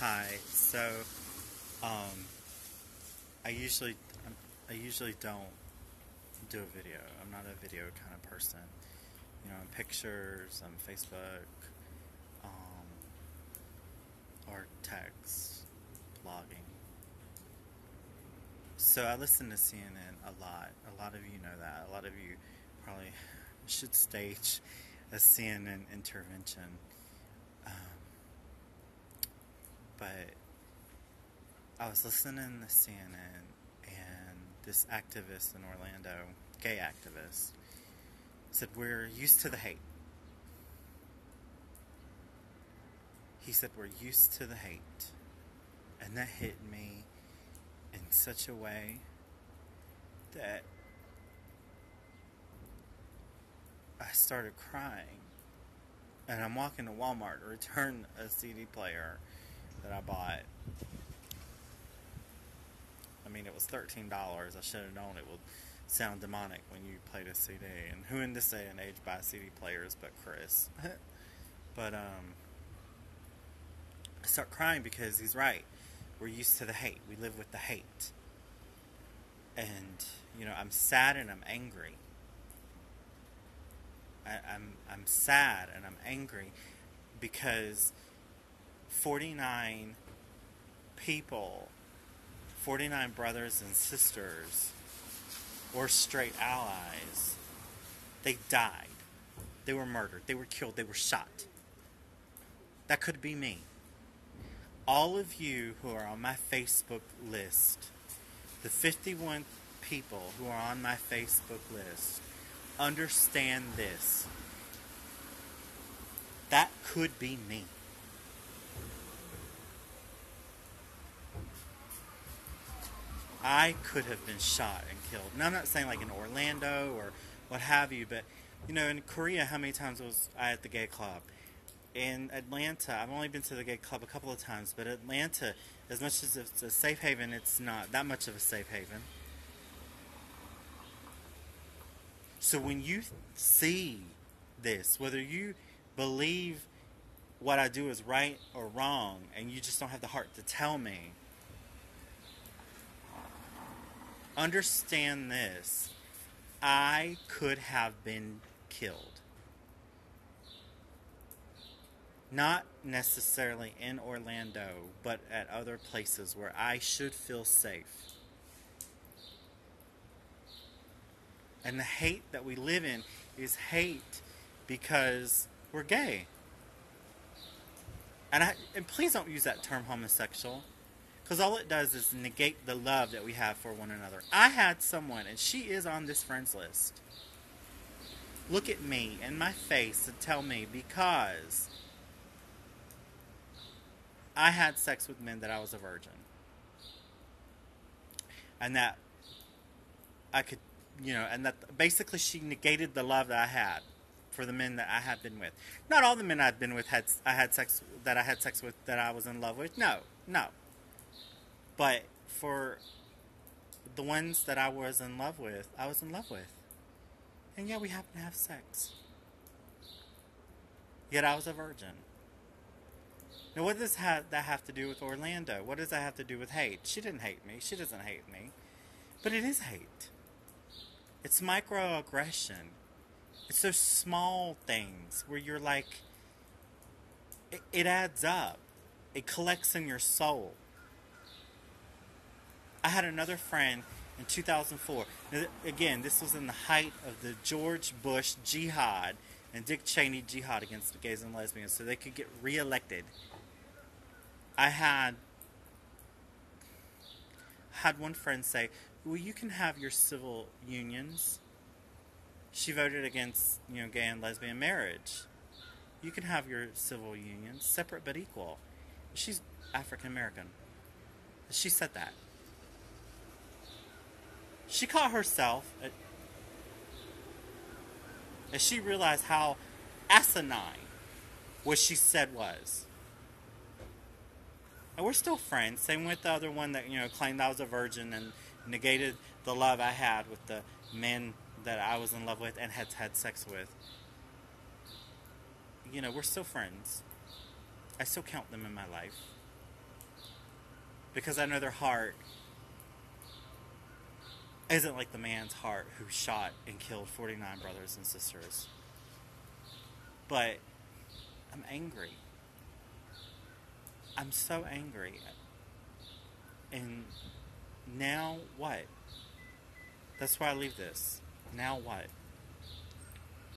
Hi. So, um, I usually, I usually don't do a video. I'm not a video kind of person. You know, pictures on Facebook, um, or text, blogging. So I listen to CNN a lot. A lot of you know that. A lot of you probably should stage a CNN intervention. Um, but I was listening to CNN, and this activist in Orlando, gay activist, said, We're used to the hate. He said, We're used to the hate. And that hit me in such a way that I started crying. And I'm walking to Walmart to return a CD player that I bought. I mean, it was $13. I should have known it would sound demonic when you played a CD. And who in this day and age buys CD players but Chris? but, um, I start crying because he's right. We're used to the hate. We live with the hate. And, you know, I'm sad and I'm angry. I, I'm I'm sad and I'm angry because 49 people, 49 brothers and sisters, or straight allies, they died. They were murdered. They were killed. They were shot. That could be me. All of you who are on my Facebook list, the 51 people who are on my Facebook list, understand this. That could be me. I could have been shot and killed. Now, I'm not saying like in Orlando or what have you, but you know, in Korea, how many times was I at the gay club? In Atlanta, I've only been to the gay club a couple of times, but Atlanta, as much as it's a safe haven, it's not that much of a safe haven. So when you see this, whether you believe what I do is right or wrong, and you just don't have the heart to tell me, understand this. I could have been killed. Not necessarily in Orlando, but at other places where I should feel safe. And the hate that we live in is hate because we're gay. And I and please don't use that term homosexual because all it does is negate the love that we have for one another. I had someone and she is on this friends list. Look at me in my face and tell me because I had sex with men that I was a virgin. And that I could you know, and that basically she negated the love that I had for the men that I had been with. Not all the men I'd been with had I had sex that I had sex with that I was in love with. No, no. But for the ones that I was in love with, I was in love with. And yeah, we happened to have sex. Yet I was a virgin. Now, what does that have to do with Orlando? What does that have to do with hate? She didn't hate me. She doesn't hate me. But it is hate. It's microaggression. It's those small things where you're like, it, it adds up. It collects in your soul. I had another friend in 2004. Again, this was in the height of the George Bush jihad and Dick Cheney jihad against the gays and lesbians so they could get reelected. I had had one friend say, well, you can have your civil unions. She voted against, you know, gay and lesbian marriage. You can have your civil unions, separate but equal. She's African American. She said that. She caught herself and she realized how asinine what she said was. And we're still friends. Same with the other one that, you know, claimed I was a virgin and negated the love I had with the men that I was in love with and had had sex with. You know, we're still friends. I still count them in my life. because I know their heart isn't like the man's heart who shot and killed 49 brothers and sisters. But I'm angry. I'm so angry. And now what? That's why I leave this. Now what?